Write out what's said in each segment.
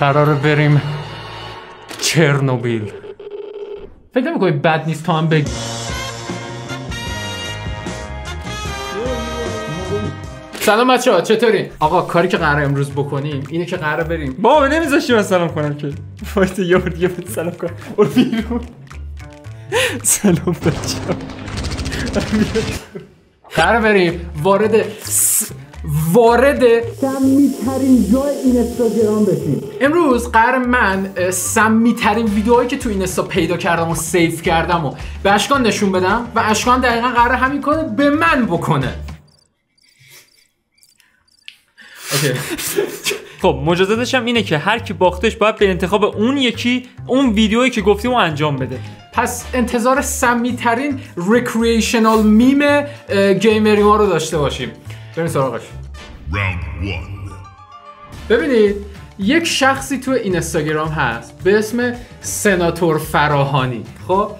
قراره بریم چرنوبیل. فکر نمی‌کنی بد نیست تو هم بگی. سلام بچه ها چطورین؟ آقا کاری که قرار امروز بکنیم اینه که قرار بریم. بابا نمیذاشتی من سلام کنم که؟ وایت یه بار دیگه سلام کنم. برو بیرون. سلام بچه قرار بریم. وارد. وارد سمیترین جای اینستاگرام بشیم امروز قرار من سمیترین ویدیوهایی که تو اینستا پیدا کردم و سیف کردم و به اشکان نشون بدم و اشکان دقیقا قرار همین کنه به من بکنه. اوکی. خب مجازاتش هم اینه که هر کی باختش باید به انتخاب اون یکی اون ویدیویی که گفتیم رو انجام بده. پس انتظار سمیترین recreational meme gamer ی ما رو داشته باشیم. بریم سراغش. Round one. ببینید یک شخصی تو اینستاگرام هست به اسم سناتور فراهانی. خب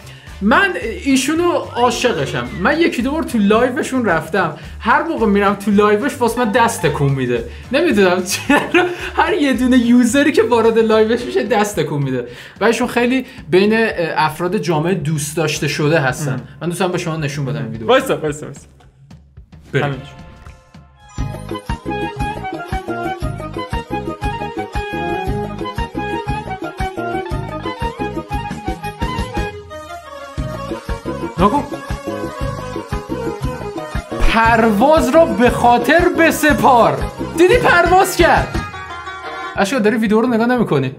من ایشونو عاشقشم. من یکی دو بار تو live شون رفتم. هر موقع میرم تو live ش واسه من دست تکون میده. نمی‌دونم چرا. هر یه دونه user ی که وارد live ش میشه دست تکون میده. و ایشون خیلی بین افراد جامعه دوست داشته شده هستن. من دوستم به شما نشون بدم این ویدیو وایسا وایسا وایسا. پرواز را به خاطر بسپار. دیدی پرواز کرد؟ اشکا داری ویدیو رو نگاه نمی کنی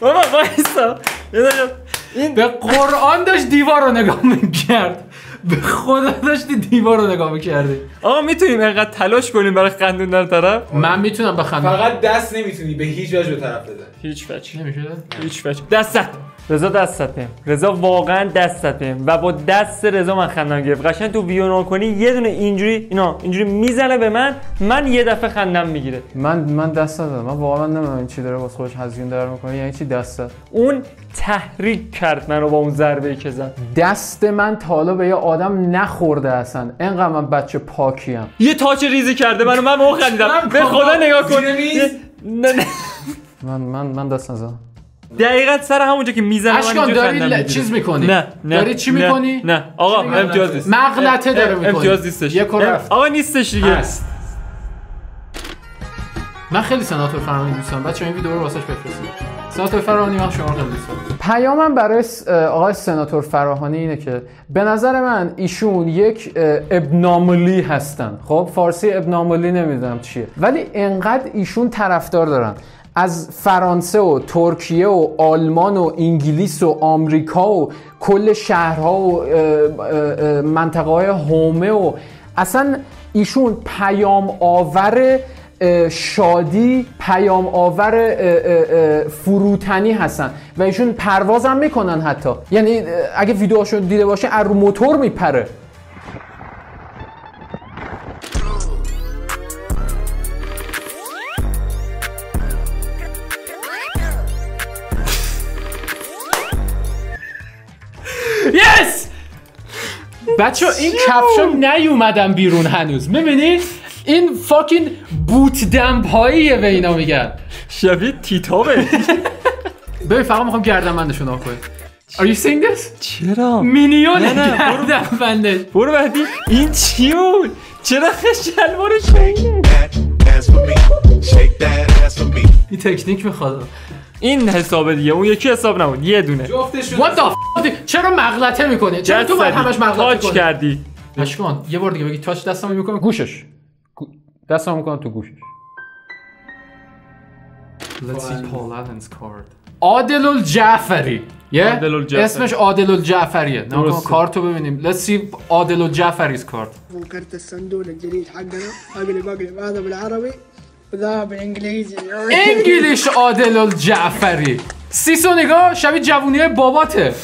بابا وایسا. دقیقه. این به قرآن داشت دیوار رو نگاه می‌کرد. به خدا داشتی دیوار رو نگاه می‌کردی. آقا می‌تونیم اینقدر تلاش کنیم برای خندوندن طرف؟ من می‌تونم بخندم. فقط دست نمی‌تونی به هیچ وجه به طرف بزنی هیچ وجه. نمیشه؟ هیچ وجه. دستت رضا دستت بهم رضا واقعا دستت بهم و با دست رضا من خندم گرفت. قشنگ تو ویو کنی یه دونه اینجوری اینا اینجوری می‌زنه به من من یه دفعه خندم می‌گیره. من من دست ندادم. من واقعا نمی‌دونم این چی داره واسه خودش هزیون در می‌کنه یعنی چی دست داد؟ اون تحریک کرد منو با اون ضربه ای که زد. دست من تا حالا به یه آدم نخورده اصلا اینقدر من بچه پاکیم یه تاچ ریزی کرده منو من موقع خندیدم. به خدا نگاه کن نه من من من دست نزدم دقیقا سر همونجا که می‌زنه من اشکان داری ل-. چیز می‌کنی؟ نه نه داری چی نه، می‌کنی؟ نه. آقا چی می‌کنی؟ امتیاز نیست. مغلطه داره می‌کنی. امتیاز نیستش. یک رفت. آقا نیستش دیگه. هست. من خیلی سناتور فرهانی دوستم. بچه این ویدیو رو واسش بفرستید. سناتور فرهانی من شما رو خیلی دوست دارم. پیامم برای آقای سناتور فراهانی اینه که به نظر من ایشون یک ابناملی هستن. خب فارسی ابناملی نمی‌دونم چیه. ولی انقدر ایشون طرفدار دارن. از فرانسه و ترکیه و آلمان و انگلیس و آمریکا و کل شهرها و منطقه های هومه و اصلا ایشون پیام آور شادی پیام آور فروتنی هستن و ایشون پرواز هم می‌کنن حتی. یعنی اگه ویدیوهاشو دیده باشه از رو موتور میپره. بچه این کفشا نیومدن بیرون هنوز. می‌بینید این فاکین بوت دمپاییه به اینا میگن. شبیه تیتابه. ببین فقط می‌خوام گردنبندشون آف کنید Are you seeing this? چرا؟ مینیون نه، نه، برو. بعدی. این چی بود؟ چرا شلوارش اینه That ass for me. Shake that ass for me. این تکنیک می‌خواد. این حساب دیگه اون یکی حساب نبود یه دونه. جفتش What the f- چرا مغلطه می‌کنی؟ چرا تو باید. همش مغلطه تاچ؟ کردی. اشکان یه بار دیگه بگی تاچ دستم می‌کنم گوشش. گو- دستم می‌کنم تو گوشش. Let's see Paul Allen's card. عادل الجعفری یه؟ عادل الجعفری. اسمش عادل الجعفریه نه درسته. کارتو ببینیم. Let's see عادل الجعفری's card. وكرت الصندوق الجديد حقنا اقلب اقلب هذا بالعربي بالانجليزي انگلیش عادل الجعفری سیسو نگاه شبیه جوونی باباته.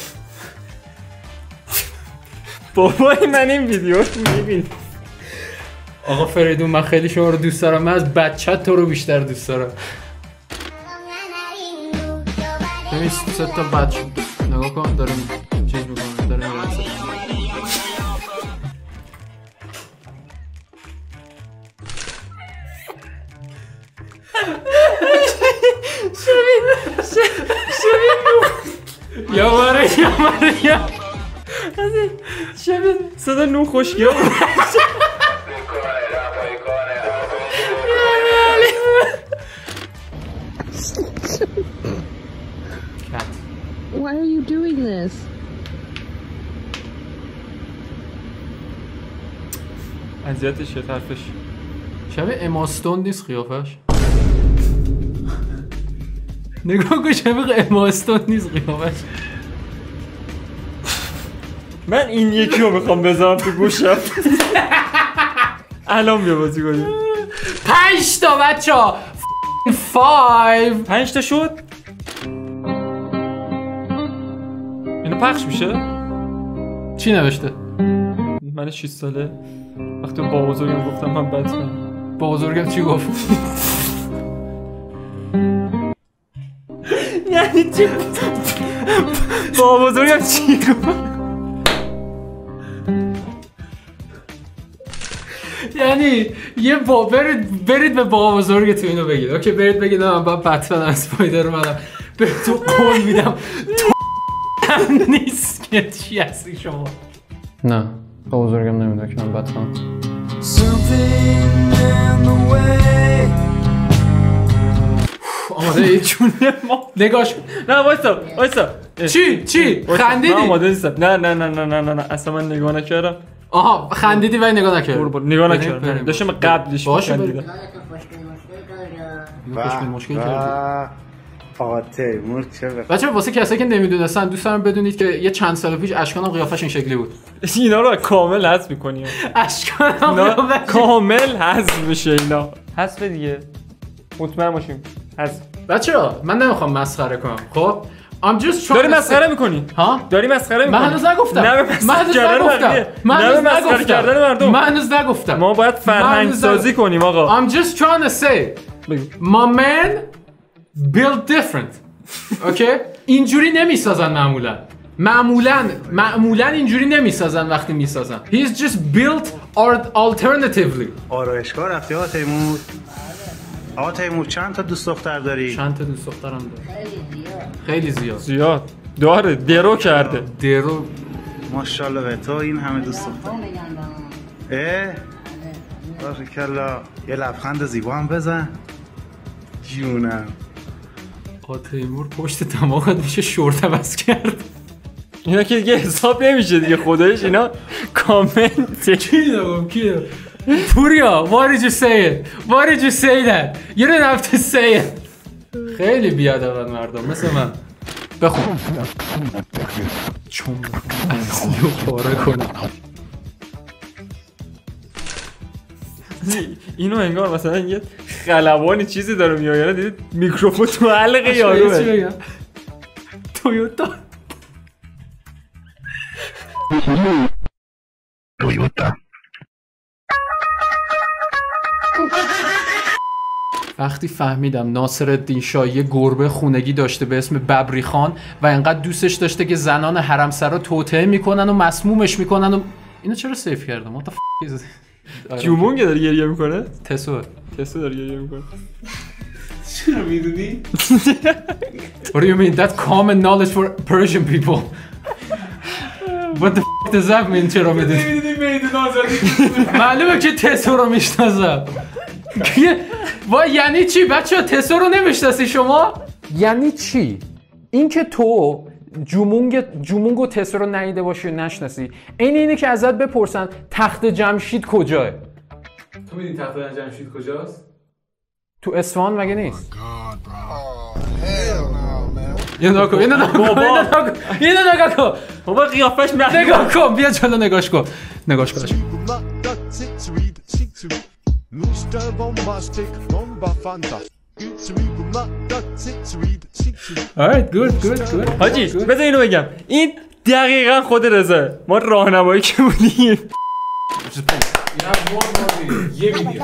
بابای من این ویدیو رو می‌بینی. آقا فریدون من خیلی شما رو دوست دارم. من از بچه تو رو بیشتر دوست دارم. ببین سه تا بچه. نگاه کن داریم یا باره یا. باره یا شبیه صدا خشکی ها Why are you doing this? اذیتش یه طرفش. شبیه اماستون نیست قیافش نگاه کن شبیه اماستون نیست قیافش. من این یکی رو می‌خوام بذارم تو گوشم. الان بیا بازی کنیم. پنج تا بچه ها. فایو پنج تا شد؟ اینو پخش میشه؟ چی نوشته؟ من 6 ساله. وقتی با بزرگم گفتم من بتمن. با بزرگم چی گفت؟ چی با بزرگم چی؟ گفت یعنی یه با برید برید به بابا بزرگتون اینو بگید. اوکی برید بگید من با بتمن اسپایدر منم به تو قول میدم. تو هم نیست که چی هستی شما. نه با بزرگم نمیده که من بتمن. آماده ای؟ چونه ما. نگاش. نه وایسا وایسا. چی؟ چی؟ خندیدی؟ آماده نیستم. نه نه نه نه نه نه. نه اصلا من نگاه نکردم. آها خندیدی ولی نگاه برو نگاه نکردم. داشتم قبلش باشه، می‌خندیدم. مشکل آقا تیمور چه. بچه واسه کسایی که نمی‌دونستن دوست دارم بدونید که یه چند سال پیش اشکانم قیافش این شکلی بود. اینا رو کامل حذف می‌کنیم اشکانم اینا قیافش. کامل حذف میشه اینا. حذف دیگه. مطمئن باشیم. حذف. بچه من نمی‌خوام مسخره کنم خب؟ I'm just trying داری مسخره می‌کنی؟ ها؟ داری مسخره می‌کنی؟ من هنوز نگفتم. من مسخره هنوز نگفتم. من هنوز مسخره نگفتم. کردن مردم. من هنوز نگفتم. ما باید فرهنگ سازی. کنیم آقا. I'm just trying to say my man built different. اوکی اینجوری نمی‌سازن معمولا. معمولا معمولا اینجوری نمی‌سازن وقتی می‌سازن. He's just built art- alternatively. آرایشگاه رفتی آقا تیمور. آقا تیمور چند تا دوست دختر داری؟ چند تا دوست دخترم داره خیلی زیاد. زیاد. داره درو کرده. درو. ماشاءالله به تو این همه دوست دختر. اه؟ باریکلا یه لبخند زیبا هم بزن. جونم. آ تیمور پشت دماغت میشه شورت عوض کرد. اینا که دیگه حساب نمیشه دیگه خدایش اینا کامنت. کی دارم کی دارم پوریا why did you say it? Why did you say that? You didn't have to say it. خیلی بیادبن مردم مثل من. بخون. چون اصلی رو پاره کنم اینو انگار مثلا یه خلبانی چیزی داره میآید دیدید میکروفون تو حلق چی یاروه تویوتا. وقتی فهمیدم ناصر الدین شاه یه گربه خونگی داشته به اسم ببری خان و انقدر دوستش داشته که زنان حرمسرا توطئه می‌کنن و مسمومش می‌کنن و اینو چرا سیف کردم What the f- is it? جومون که داره گریه می‌کنه تسو کسی داره گریه می‌کنه چرا می‌دونی؟ What do you mean? That's common knowledge for Persian people. What the f- does that mean? چرا می‌دونی؟ نمی‌دونی میدون آزادی معلومه که تسو رو می‌شناسم وای یعنی چی بچه تسو رو نمی‌شناسی شما؟ یعنی چی؟ اینکه تو جومونگ جومونگ و تسو رو ندیده باشی و نشناسی این اینه که ازت بپرسن تخت جمشید کجاه تو می‌دونی تخت جمشید کجاست؟ تو اصفهان مگه نیست اینو نگاه کن اینو نگاه کن بابا. اینو نگاه کن بابا قیافش نگاه کن بیا جلو نگاش کن نگاش کن Alright, good, good, good. حاجی بذار اینو بگم این دقیقا خود رضا ما راهنمایی که بودیم یه ویدیو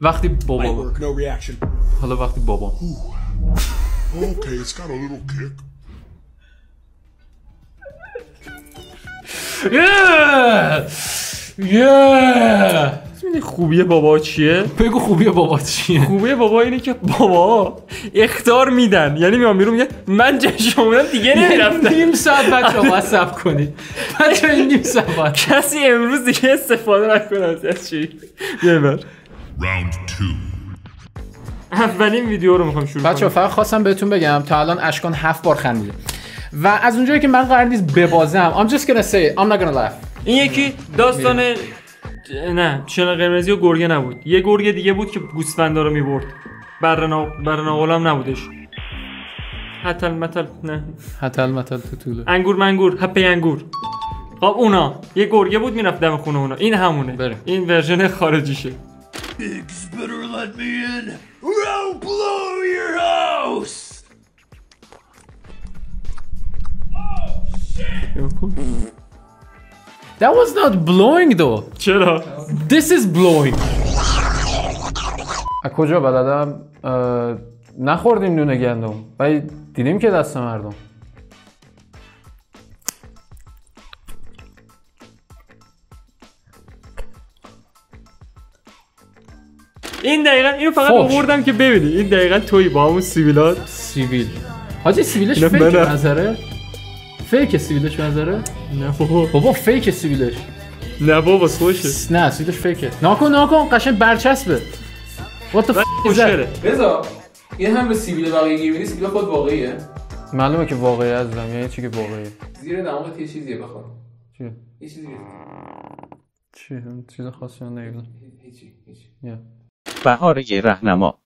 وقتی بابا No reaction. حالا وقتی بابا Okay, it's got a little kick. Yeah! می‌دونی خوبی بابا چیه؟ بگو خوبی بابا چیه؟ خوبی بابا اینه که بابا اختار میدن. یعنی میام بیرون میگه من جشن دیگه نمی‌رفتم. نیم ساعت بچه سب کنید بچه این نیم ساعت کسی امروز دیگه استفاده نکنه از چی یه بر. Round two. اولین ویدیو رو می‌خوام شروع بچه کنم. فقط خواستم بهتون بگم تا الان اشکان هفت بار خندیده. و از اونجایی که من قرار نیست ببازم I'm just gonna say it. I'm not gonna laugh. این یکی داستان نه چنل قرمزی و گرگه نبود. یه گرگه دیگه بود که گوسفندا رو می‌برد. برنا برنا غلام نبودش. حتل متل نه. حتی المثل تو طوله انگور منگور هپه انگور. خب اونا یه گرگه بود می‌رفت دم خونه اونا. این همونه. بریم. این ورژن خارجیشه. That was not blowing though. چرا؟ This is blowing. از کجا بلدم نخوردیم نون گندم. ولی دیدیم که دست مردم. این دقیقا اینو فقط. آوردم که ببینی. این دقیقا توی با همون سیبیلات. سیویل حاجی سیویلش نه، فیک فیک سیویلش نظره نه بابا بابا فیک سیویلش نه بابا خوشه نه سیویلش فیکه ناکن ناکن قشنگ برچسبه What the f is that? خوشگله رضا این هم به سیبیل بقیه گیر میدی سیبیل خود واقعیه معلومه که واقعی عزیزم یعنی چی که واقعیه زیر دماغت یه چیزیه بخور چی یه چیزی چی چیز خاصی رو نگیدم هیچی هیچی بهاره رهنما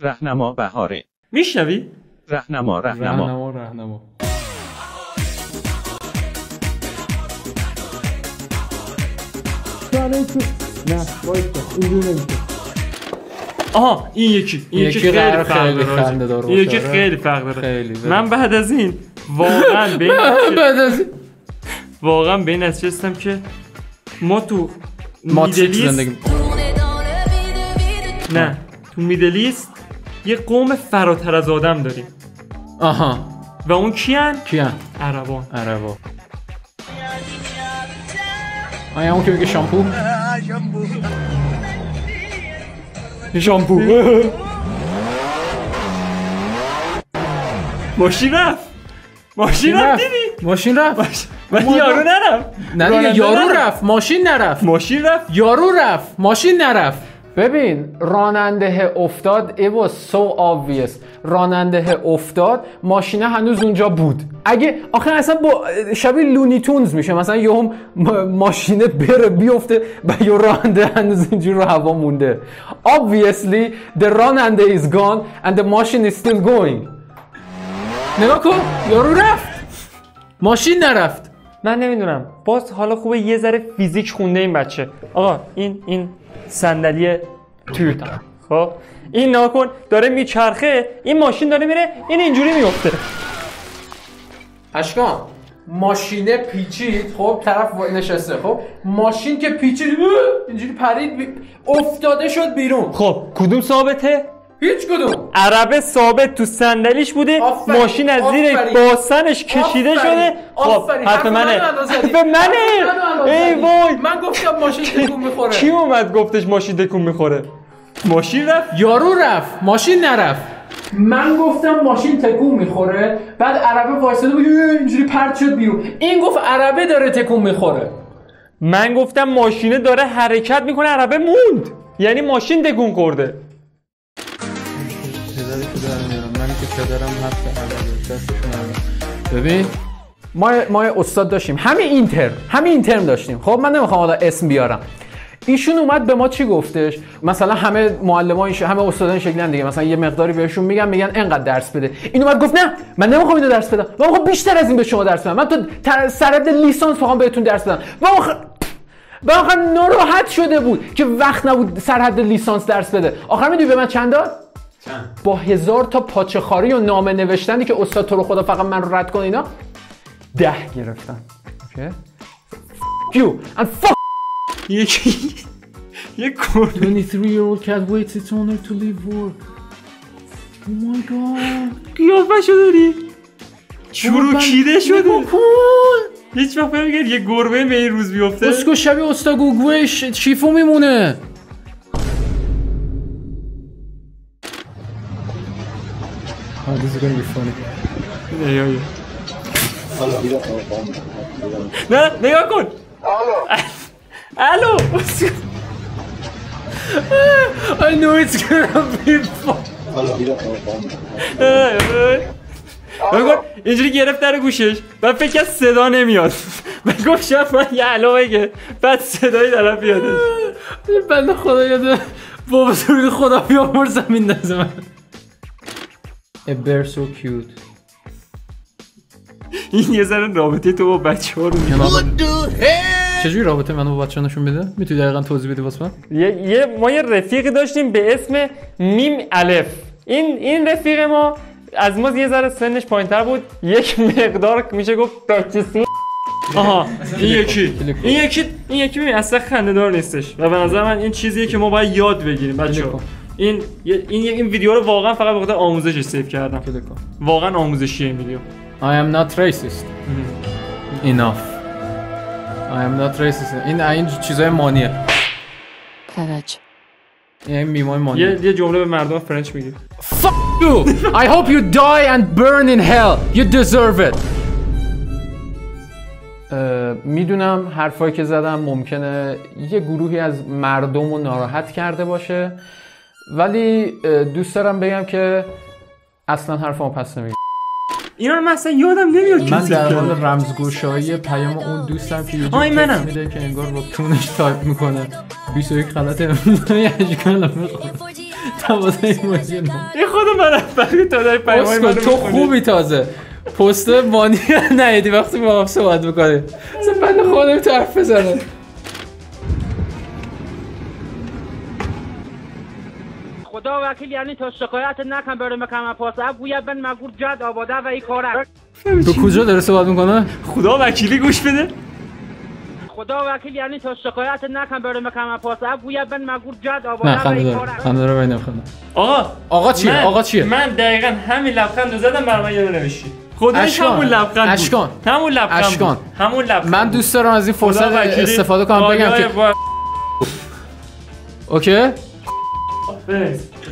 رهنما بهاره میشنوی رهنما رهنما آها این یکی این یکی, یکی خیلی فرق داره این. یکی. خیلی فرق داره. من بعد از این واقعا به این نتیجه- بعد از واقعا به این نتیجه رسیدم که ما تو میدلیست نه تو میدلیست یه قوم فراتر از آدم داریم. آها. و اون کیان؟ کیان؟ عربان. عربا آیا اون که میگه شامپو شامپو ماشین رفت ماشین رفت دیدی ماشین رفت من یارو نرفت نه دیگه یارو. رفت ماشین نرفت ماشین رفت یارو رفت ماشین نرفت ببین راننده افتاد it was so obvious. راننده افتاد ماشینه هنوز اونجا بود. اگه آخه اصلا با شبیه لونی تونز میشه. مثلا یه هم ماشینه بره بیفته و یه راننده هنوز اینجور رو هوا مونده. Obviously the راننده is gone and the machine is still going. نگاه کن یارو رفت. ماشین نرفت. من نمی‌دونم. باز حالا خوبه یه ذره فیزیک خونده این بچه. آقا این این صندلی توت خب؟ این ناکن داره میچرخه این ماشین داره میره این اینجوری میفته. اشکان ماشینه پیچید. خب طرف نشسته. خب ماشین که پیچید اینجوری پرید بی- افتاده شد بیرون. خب کدوم ثابته؟ هیچ کدوم. عربه ثابت تو صندلیش بوده آفرین، ماشین از زیر. باسنش کشیده آفرین، شده. خب. حرف منه. حرف منه. ای. وای. من گفتم ماشین تکون می‌خوره. کی اومد گفتش ماشین تکون می‌خوره؟ ماشین رفت؟ یارو رفت. ماشین نرفت. من گفتم ماشین تکون می‌خوره بعد عربه وایساده بود اینجوری پرت شد بیرون. این گفت عربه داره تکون می‌خوره. من گفتم ماشینه داره حرکت می‌کنه عربه موند. یعنی ماشین تکون خورده من که پدرم ببین ما ما استاد داشتیم. همین این ترم همین این ترم داشتیم. خب من نمی‌خوام حالا اسم بیارم. ایشون اومد به ما چی گفتش؟ مثلا همه معلمان همه استادان شکلی دیگه. مثلا یه مقداری بهشون میگن میگن انقدر درس بده. این اومد گفت نه من نمی‌خوام اینو درس بدم. من می‌خوام بیشتر از این به شما درس بدم. من تو سرد لیسانس می‌خوام بهتون درس بدم. من آخر و آخر ناراحت شده بود که وقت نبود سرحد لیسانس درس بده. آخر می‌دونی به من چند داد؟ با هزار تا پاچه خاری و نامه نوشتنی که استاد تو رو خدا فقط من رو رد کن اینا ده گرفتن. اوکی؟ You and fuck یکی 23 year old cat waits its owner to leave work. Oh my god. قیافه داری چروکیده شده. نگاه کن. هیچ وقت یه گربه به این روز بیفته. اسکو شبیه استا گوگوه ش- شیفو میمونه؟ Is gonna be funny. نه نگاه کن. الو. I know it's gonna be fun. نگاه کن اینجوری گرفت در گوشش. و فکر کرد صدا نمیاد. و گفت شاید من یه الو بگه. بعد صدایی طرف بیادش بنده خدا یاده با بزرگ خدا بیامور زمین نزه من. A bear so cute. این یه ذره رابطه تو با بچه ها رو چجوری رابطه منو با بچه نشون بده؟ می‌تونی دقیقا توضیح بدی واسه من؟ یه, یه ما یه رفیقی داشتیم به اسم میم الف. این این رفیق ما از ما یه ذره سنش پایینتر بود. یک مقدار میشه گفت بچه آها. این یکی. این یکی این یکی ببین اصلا خنده دار نیستش. و به نظر من این چیزیه که ما باید یاد بگیریم بچه کن. این یه- این این ویدیو رو واقعا فقط به خاطر آموزشش save کردم. کلیک کن. واقعا آموزشیه این ویدیو. I am not racist. Enough. I am not racist. این این چیزای مانیه. کرج این میمای مانیه. یه یه جمله به مردم French میگی Fuck you! I hope you die and burn in hell. You deserve it. می‌دونم حرفایی که زدم ممکنه یه گروهی از مردم رو ناراحت کرده باشه. ولی دوست دارم بگم که اصلا حرفمو پس نمیگم اینا رو من اصلا یادم نمیاد من در. حال رمزگشایی پیام اون دوستم که یه آه، این جور منم. میده که انگار با تونش تایپ می‌کنه 21 غلط امضای کلمه تماس ایموجی. این خود من فقط تا داری پیامای اسکل منو تو. خوبی تازه پست مانی نیدی وقتی با هم صحبت می‌کنی اصلا بنده خودم تو حرف بزنه خدا وکیل یعنی تا شکایت نکن بر مکمه پاسه گویا بن مگور جد آباده و ای کاره تو کجا داره صحبت می‌کنه؟ خدا وکیلی گوش بده خدا وکیل یعنی تا شکایت نکن بر مکمه پاسه گویا بن مگور جد آباده و ای کاره خنده داره بینم خنده آقا آقا چیه؟ من- آقا چیه؟ من دقیقا همین لبخند رو زدم برای من یاد نوشتی خودش. همون لبخند بود اشکان. همون لبخند اشکان. بود همون لبخند من. دوست دارم از این فرصت استفاده کنم بگم که اوکی.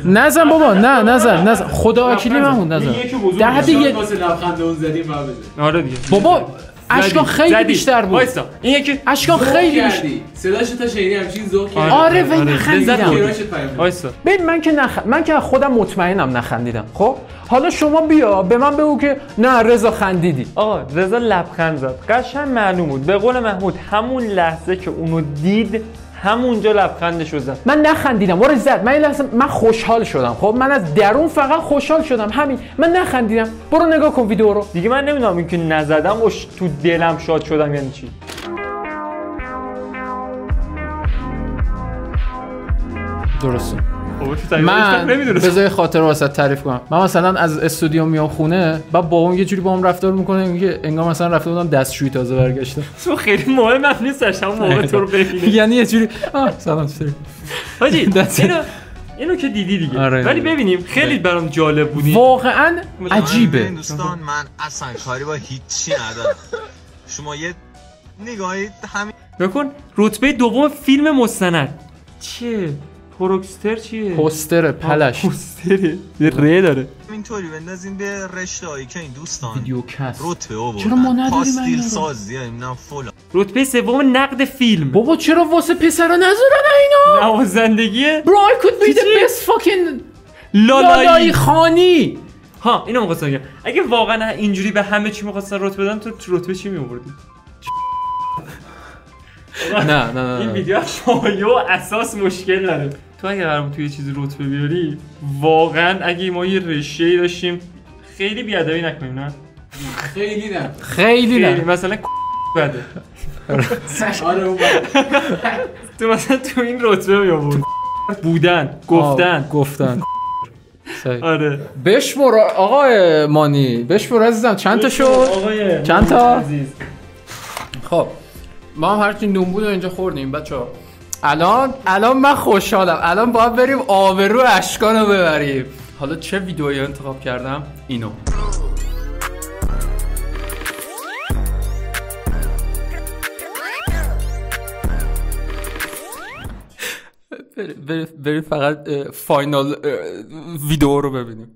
نزن بابا نه نزن نزن خدا وکیلی من نزن در حد یه واسه لبخند اون زدیم آره دیگه. بابا اشکان. خیلی زدی. بیشتر بود. وایسا این یکی اشکان خیلی بیشتر. صداش تا شنیدی همچین ذوق کردی. آره نخندیدم. بردی. کیراشت پیام داد. وایسا ببین من که نخ... من که از خودم مطمئنم نخندیدم. خب؟ حالا شما بیا به من بگو که نه رضا خندیدی. آقا رضا لبخند زد. قشنگ معلوم بود. به قول محمود همون لحظه که اونو دید همونجا لبخندش رو زد. من نخندیدم. وارد زد من لحظه من خوشحال شدم. خب من از درون فقط خوشحال شدم. همین. من نخندیدم. برو نگاه کن ویدیو رو. دیگه من نمی‌دونم این که نزدم و ش- تو دلم شاد شدم یعنی چی. درسته. من بذار خاطر واسه تعریف کنم. من مثلا از استودیو میام خونه بعد بابام یه جوری با هم رفتار می‌کنه میگه انگار مثلا رفته بودم دستشویی تازه برگشته. تو خیلی مهم هم نیستش همون موقع تو رو ببینه. یعنی یه جوری آه سلام چطوری؟ حاجی. اینو اینو که دیدی دیگه. آره. ولی ببینیم خیلی برام جالب بودی. واقعا عجیبه. دوستان من اصلا کاری با هیچی ندارم. شما یه نگاهی همین بکن رتبه دوم فیلم مستند. چیه پروکستر چیه؟ پوستر پلش. پوستره یه ره داره. اینطوری بندازیم به رشته هایی که این دوستان. ویدیو کست. رتبه آوردن. چرا ما نداریم پاستیل؟ سازی نمی‌دونم فلان. رتبه سوم نقد فیلم. بابا چرا واسه پسرا نذارن اینا؟ نوازندگی I could be the چی؟ best fucking لالایی. خانی. ها اینو می‌خواستم بگم. اگه واقعا اینجوری به همه چی می‌خواستن رتبه بدن تو رتبه چی می‌آوردی؟ نه نه نه این نه. ویدیو پایه و اساس مشکل داره. تو اگه قرار بود توی یه چیزی رتبه بیاری واقعا اگه ما یه رشته ای داشتیم خیلی بیادبی نکنیم نه؟ خیلی نه. خیلی نه. مثلا بده. آره اون تو مثلا تو این رتبه می آورد بودن گفتن. گفتن. آره. بشمر آقای مانی. بشمر عزیزم چند تا شد؟ آقای چند تا؟ خب ما هم هرچی نونبود رو اینجا خوردیم بچه الان الان من خوشحالم. الان باید بریم آبرو اشکان رو ببریم. حالا چه ویدئویی انتخاب کردم؟ اینو. بری- بری- برید فقط فاینال ویدئو رو ببینیم.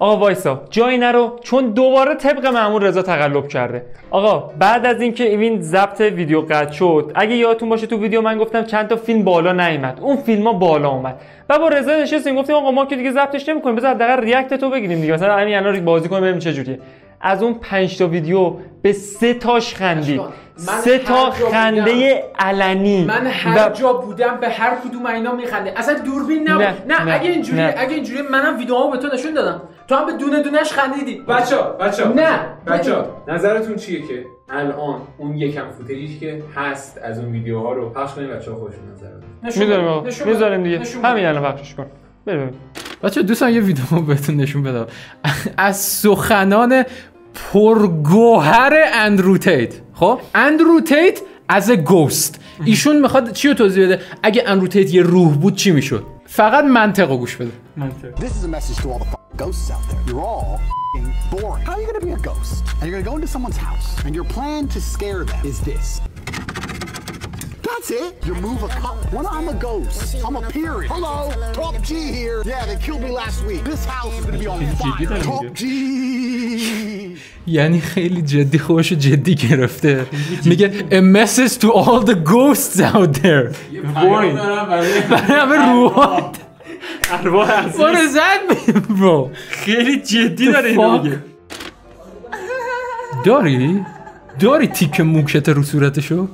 آقا وایسا جایی نرو چون دوباره طبق معمول رضا تقلب کرده. آقا بعد از اینکه این ضبط ویدیو قطع شد اگه یادتون باشه تو ویدیو من گفتم چند تا فیلم بالا نیومد. اون فیلم بالا اومد. و با رضا نشستیم گفتیم آقا ما که دیگه ضبطش نمی‌کنیم بذار حداقل ریاکت تو بگیریم دیگه. مثلا همین الان بازی کنیم ببینیم چه جوریه. از اون 5 تا ویدیو به سه تاش خندید. سه تا خنده علنی. من هر و- جا بودم به هر کدوم اینا میخنده اصلا دوربین نبود. نه، نه, نه، اگه اینجوری نه. اگه اینجوری منم ویدیوهامو به تو نشون دادم. تو هم به دونه دونش خندیدی. بچه بچه نه. بچه نظرتون چیه که الان اون یکم فوتیجی که هست از اون ویدیوها رو پخش کنیم بچه ها خودشون نظر می‌ذاریم می‌ذاریم دیگه. همین الان پخشش کن ببین. بچه دوستان یه ویدیو رو بهتون نشون بدم. از سخنان پرگوهر اندرو تیت. خب؟ اندرو تیت از گوست ایشون می‌خواد چی رو توضیح بده؟ اگه اندرو تیت یه روح بود چی می‌شد؟ فقط منطق رو گوش بده. منطق. That's it. You move a cup. When I'm a ghost, I'm appearing. Hello, Talk G here. Yeah, they killed me last week. This house is gonna be on fire. Talk G. یعنی خیلی جدی خودشو جدی گرفته میگه a message to all the ghosts out there برای همه روحات ارواح عزیز برو زد برو خیلی جدی داره اینو میگه داری؟ داری تیک موکت رو صورتشو؟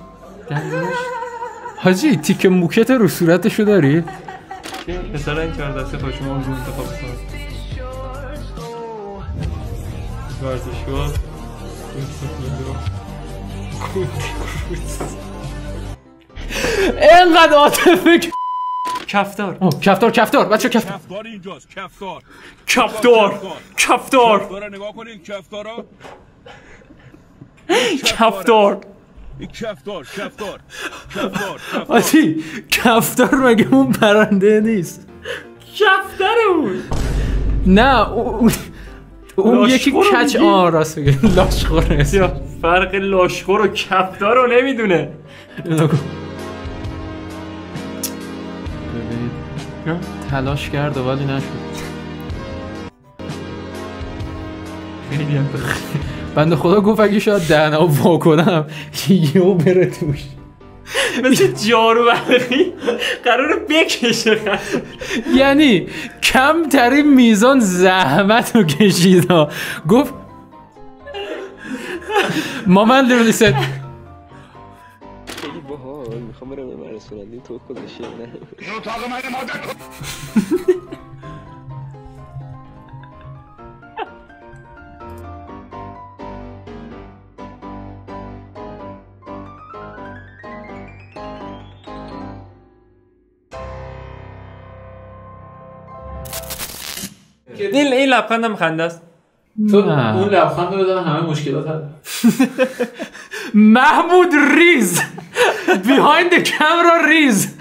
حاجی تیک موکت رو صورتشو داری؟ پسر این چهار دسته خوش شما رو انتخاب کنید ورزشگاه اینقدر عاطفه که- کفتار. آه، کفتار کفتار. بچه کفتار. کفتار اینجاست کفتار. کفتار کفتار. کفتار نگاه کنین کفتارا. کفتار. این کفتار کفتار کفتار کفتار. حاجی کفتار مگه اون پرنده نیست؟ کفتر اون. نه اون اون یکی لاشخور کچ؟ آه راست میگه. لاشخوره فرق لاشخور و کفتار رو نمی‌دونه. تلاش کرد ولی نشد. خیلی هم بنده خدا گفت اگه شاید دهنا وا کنم یهو بره توش. مثل جارو برقی. قرار بکشه یعنی کمترین میزان زحمت رو کشید. ها. گفت مامان خیلی باحال. می‌خوام برم به مرسونندی تو خودشه نه این این لبخندم خنده است. تو نه. اون لبخند رو بدن همه مشکلات هست محمود ریز. The camera ریز.